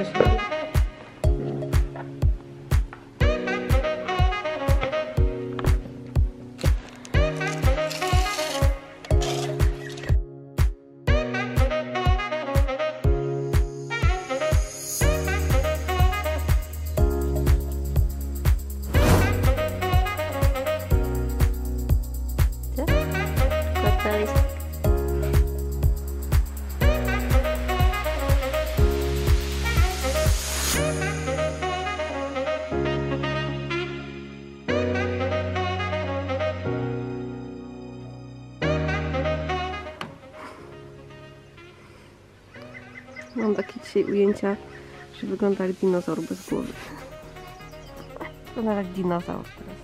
pessoas. Mam takie dzisiaj ujęcia, że wygląda jak dinozaur bez głowy. Wygląda jak dinozaur teraz.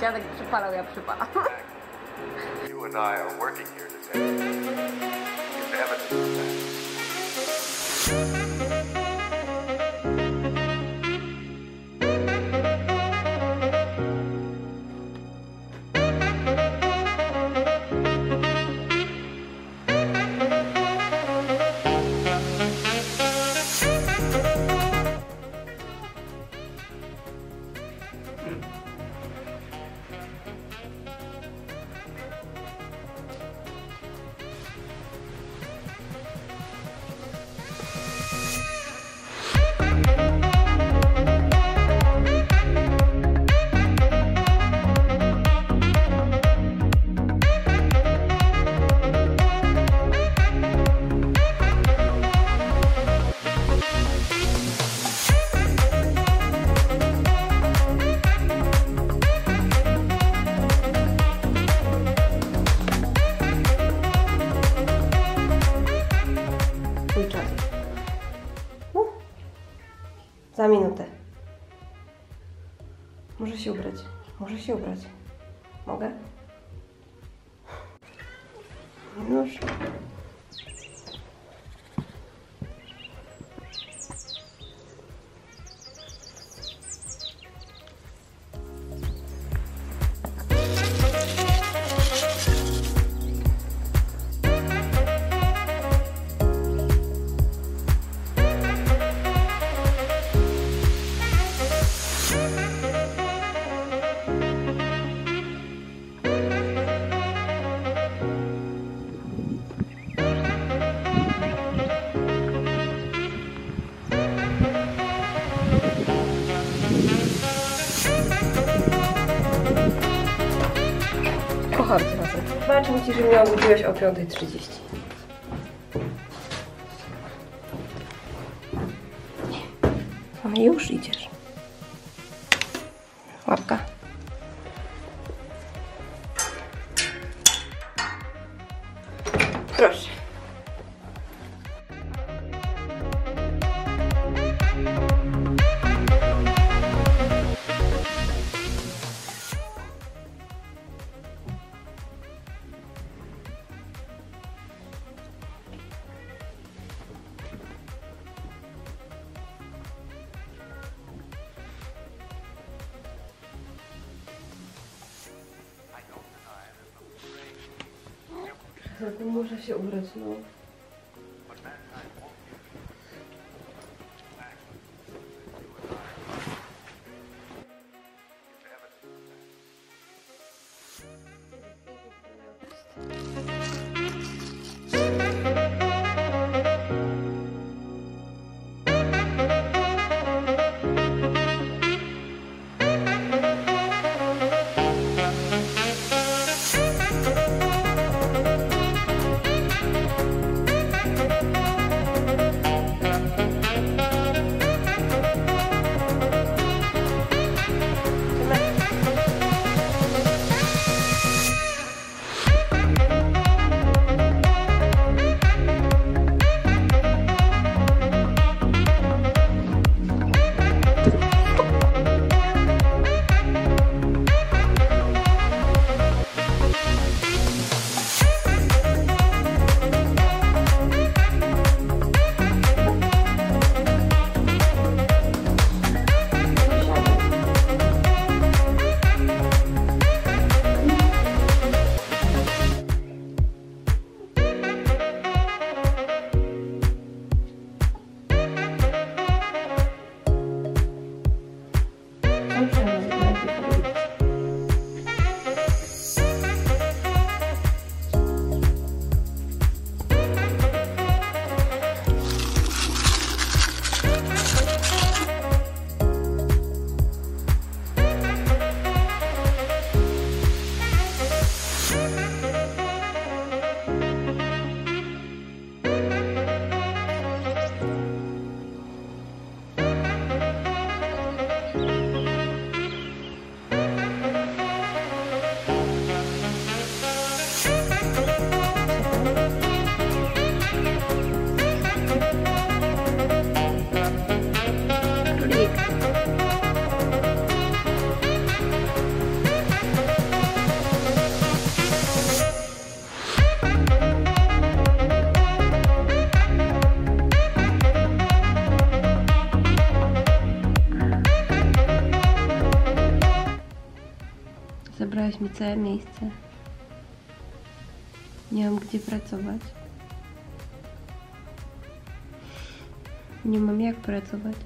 Dziadek przypalał, ja przypalam. You and I are working here today. Za minutę. Muszę się ubrać. Muszę się ubrać. Mogę? Już. Zobaczmy ci, że mnie obudziłeś o 5.30. A już idziesz. Łapka. Tylko muszę się ubrać, no. Całe miejsce. Nie mam gdzie pracować. Nie mam jak pracować.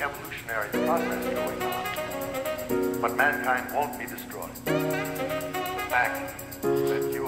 Evolutionary progress going on. But mankind won't be destroyed.